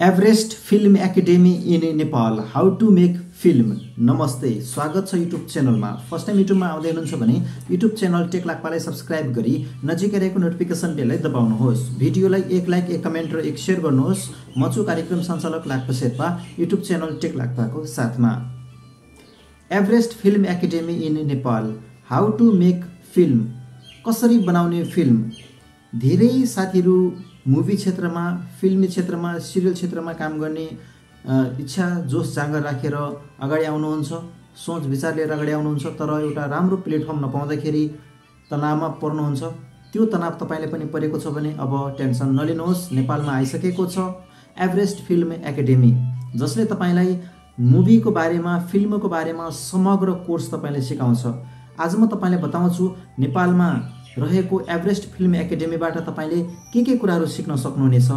Everest film academy in Nepal how to make film नमस्ते स्वागत छ युट्युब च्यानलमा फर्स्ट टाइम युट्युबमा आउँदै हुनुहुन्छ भने युट्युब च्यानल टेक लाक्पालाई सब्सक्राइब गरी नजिकै रहेको नोटिफिकेसन बेललाई दबाउनुहोस् भिडियोलाई एक लाइक एक कमेन्ट र एक सेयर गर्नुहोस् म छु कार्यक्रम सञ्चालक Lakpa Sherpa YouTube channel tech लाक्पाको साथमा Everest film academy in Nepal how to make film कसरी बनाउने फिल्म धेरै साथीहरू मुभी क्षेत्रमा फिल्मी क्षेत्रमा सिरियल क्षेत्रमा काम गर्ने इच्छा जोस जाँगर राखेर अगाडि आउनुहुन्छ सोच विचार लिएर अगाडि आउनुहुन्छ तर एउटा राम्रो प्लेटफर्म नपाउँदाखेरि तनावमा पर्नुहुन्छ। त्यो तनाव तपाईँले पनि परेको छ भने अब टेन्सन नलिनुहोस्। नेपालमा आइसकेको छ एभरेस्ट फिल्म एकाडेमी जसले तपाईँलाई मुभीको बारेमा फिल्मको बारेमा समग्र कोर्स तपाईँले सिकाउँछ। आज म तपाईँलाई बताउँछु नेपालमा रहेको एभरेस्ट फिल्म एकाडेमीबाट तपाईँले के के कुराहरू सिक्न सक्नुहुनेछ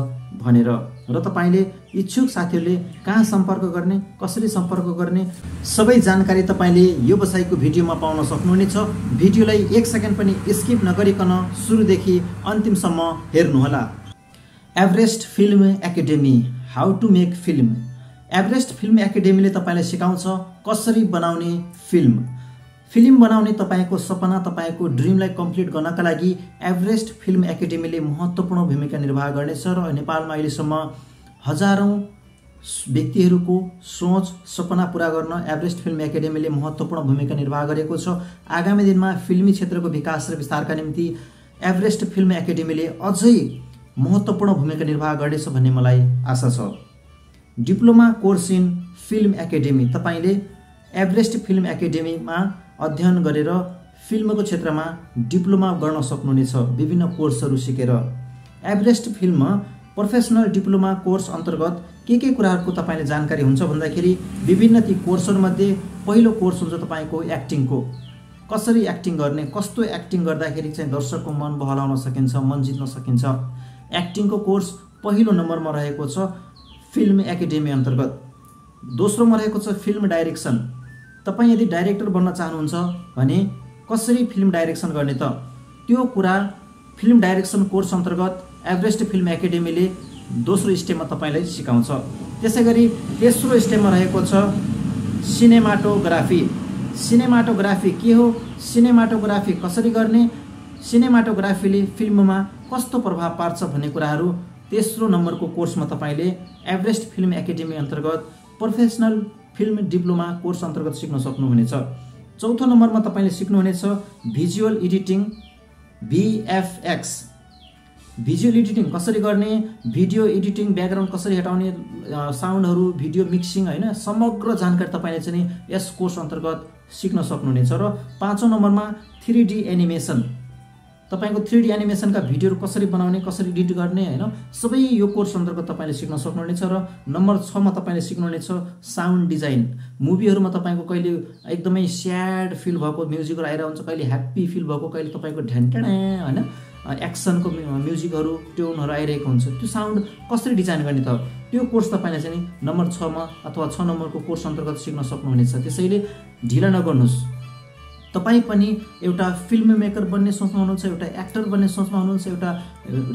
भनेर र तपाईँले इच्छुक साथीहरूले कहाँ सम्पर्क गर्ने कसरी सम्पर्क गर्ने सबै जानकारी तपाईँले यो बसाइको भिडियोमा पाउन सक्नुहुनेछ। भिडियोलाई एक सेकेन्ड पनि स्किप नगरिकन सुरुदेखि अन्तिमसम्म हेर्नुहोला। Everest film academy how to make film Everest film एकाडेमीले तपाईँलाई सिकाउँछ कसरी बनाउने फिल्म फिल्म बनाउने तपाईँको सपना तपाईँको ड्रिमलाई कम्प्लिट गर्नका लागि एभरेस्ट फिल्म एकाडेमीले महत्त्वपूर्ण भूमिका निर्वाह गर्नेछ र नेपालमा अहिलेसम्म हजारौँ व्यक्तिहरूको सोच सपना पुरा गर्न एभरेस्ट फिल्म एकाडेमीले महत्त्वपूर्ण भूमिका निर्वाह गरेको छ। आगामी दिनमा फिल्मी क्षेत्रको विकास र विस्तारका निम्ति एभरेस्ट फिल्म एकाडेमीले अझै महत्त्वपूर्ण भूमिका निर्वाह गर्नेछ भन्ने मलाई आशा छ। Diploma course in film academy. तपाईँले एभरेस्ट फिल्म एकाडेमीमा अध्ययन गरेर फिल्मको क्षेत्रमा डिप्लोमा गर्न सक्नुहुनेछ विभिन्न कोर्सहरू सिकेर। एभरेस्ट फिल्ममा प्रोफेसनल डिप्लोमा कोर्स अन्तर्गत के के कुराहरूको तपाईँले जानकारी हुन्छ भन्दाखेरि विभिन्न ती कोर्सहरूमध्ये पहिलो कोर्स हुन्छ तपाईँको एक्टिङको। कसरी एक्टिङ गर्ने कस्तो एक्टिङ गर्दाखेरि चाहिँ दर्शकको मन बहलाउन सकिन्छ मन जित्न सकिन्छ? एक्टिङको कोर्स पहिलो नम्बरमा रहेको छ फिल्म एकाडेमी अन्तर्गत। दोस्रोमा रहेको छ फिल्म डाइरेक्सन। तपाईँ यदि डाइरेक्टर बन्न चाहनुहुन्छ भने कसरी फिल्म डाइरेक्सन गर्ने त? त्यो कुरा फिल्म डाइरेक्सन कोर्स अन्तर्गत एभरेस्ट फिल्म एकाडेमीले दोस्रो स्टेपमा तपाईँलाई सिकाउँछ। त्यसै गरी तेस्रो स्टेपमा रहेको छ सिनेमाटोग्राफी। सिनेमाटोग्राफी के हो? सिनेमाटोग्राफी कसरी गर्ने? सिनेमाटोग्राफीले फिल्ममा कस्तो प्रभाव पार्छ भन्ने कुराहरू तेस्रो नम्बरको कोर्समा तपाईँले एभरेस्ट फिल्म एकाडेमी अन्तर्गत प्रोफेसनल फिल्म डिप्लोमा कोर्स अन्तर्गत सिक्न सक्नुहुनेछ। चौथो नम्बरमा तपाईँले सिक्नुहुनेछ visual editing VFX. Visual editing कसरी गर्ने भिडियो एडिटिङ ब्याकग्राउन्ड कसरी हटाउने साउन्डहरू भिडियो मिक्सिङ होइन समग्र जानकारी तपाईँले चाहिँ यस कोर्स अन्तर्गत सिक्न सक्नुहुनेछ। र पाँचौँ नम्बरमा थ्री डी एनिमेसन। तपाईँको थ्री डी एनिमेसनका भिडियोहरू कसरी बनाउने कसरी एडिट गर्ने होइन? सबै यो कोर्स अन्तर्गत तपाईँले सिक्न सक्नुहुनेछ र नम्बर छमा तपाईँले सिक्नुहुनेछ साउन्ड डिजाइन मुभीहरूमा तपाईँको कहिले एकदमै स्याड फिल भएको म्युजिकहरू आइरहेको हुन्छ कहिले ह्याप्पी फिल भएको कहिले तपाईँको ढ्यान्टेडा होइन? एक्सनको म्युजिकहरू ट्युनहरू आइरहेको हुन्छ। त्यो साउन्ड कसरी डिजाइन गर्ने त? त्यो कोर्स तपाईँले चाहिँ नम्बर छमा अथवा छ नम्बरको कोर्स अन्तर्गत सिक्न सक्नुहुनेछ। त्यसैले ढिला नगर्नुहोस्। तपाईँ पनि एउटा फिल्म मेकर बन्ने सोचमा हुनुहुन्छ एउटा एक्टर बन्ने सोचमा हुनुहुन्छ एउटा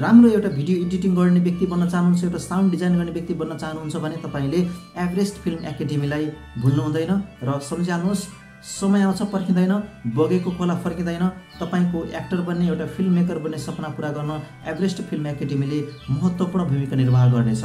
राम्रो एउटा भिडियो एडिटिङ गर्ने व्यक्ति बन्न चाहनुहुन्छ एउटा साउन्ड डिजाइन गर्ने व्यक्ति बन्न चाहनुहुन्छ भने तपाईँले एभरेस्ट फिल्म एकाडेमीलाई भुल्नु हुँदैन र सम्झिहाल्नुहोस् समय आउँछ पर्खिँदैन बगेको खोला फर्किँदैन। तपाईँको एक्टर बन्ने एउटा फिल्म मेकर बन्ने सपना पुरा गर्न एभरेस्ट फिल्म एकाडेमीले महत्त्वपूर्ण भूमिका निर्वाह गर्नेछ।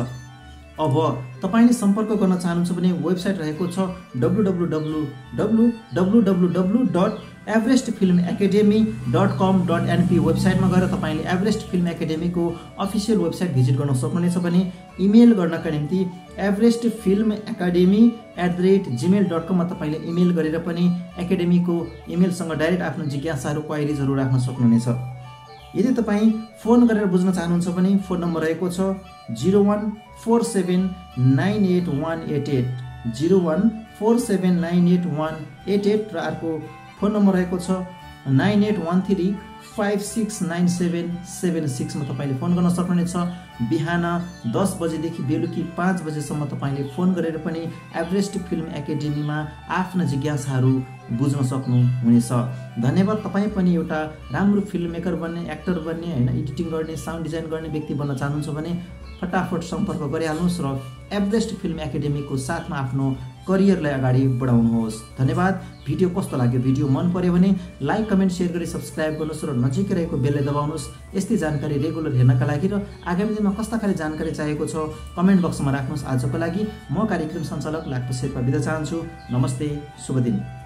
अब तपाईँले सम्पर्क गर्न चाहनुहुन्छ भने वेबसाइट रहेको छ W W W W W W W dot Everest film academy dot com dot NP वेबसाइटमा गएर तपाईँले एभरेस्ट फिल्म एकाडेमीको अफिसियल वेबसाइट भिजिट गर्न सक्नुहुनेछ भने इमेल गर्नका निम्ति Everest film academy at the rate Gmail dot कममा तपाईँले इमेल गरेर पनि एकाडेमीको इमेलसँग डाइरेक्ट आफ्नो जिज्ञासाहरू क्वाइरिजहरू राख्न सक्नुहुनेछ। यदि तपाईँ फोन गरेर बुझ्न चाहनुहुन्छ भने फोन नम्बर रहेको छ zero one four seven nine eight one eight eight. Zero one four seven nine eight one eight eight र अर्को फोन नम्बर रहेको छ nine eight one three. Five six nine seven seven सिक्समा तपाईँले phone गर्न सक्नुहुनेछ। बिहान दस बजेदेखि बेलुकी पाँच बजेसम्म तपाईँले फोन गरेर पनि एभरेस्ट फिल्म एकाडेमीमा आफ्ना जिज्ञासाहरू बुझ्न सक्नुहुनेछ। धन्यवाद तपाईँ पनि एउटा राम्रो फिल्म मेकर बन्ने एक्टर बन्ने होइन एडिटिङ गर्ने साउन्ड डिजाइन गर्ने व्यक्ति बन्न चाहनुहुन्छ भने फटाफट सम्पर्क गरिहाल्नुहोस् र एभरेस्ट फिल्म एकाडेमीको साथमा आफ्नो करियरलाई अगाडि बढाउनुहोस्। धन्यवाद भिडियो कस्तो लाग्यो भिडियो मन पर्यो भने लाइक कमेन्ट सेयर गरी सब्सक्राइब गर्नुहोस् र नजिकै रहेको बेललाई दबाउनुहोस्। यस्तै जानकारी रेगुलर हेर्नका लागि र आगामी दिनमा कस्ता खाले जानकारी चाहिएको छ कमेन्ट बक्समा राख्नुहोस् आजको लागि। म कार्यक्रम सञ्चालक लाक्पु शेर्पा बिदा चाहन्छु। नमस्ते शुभ दिन।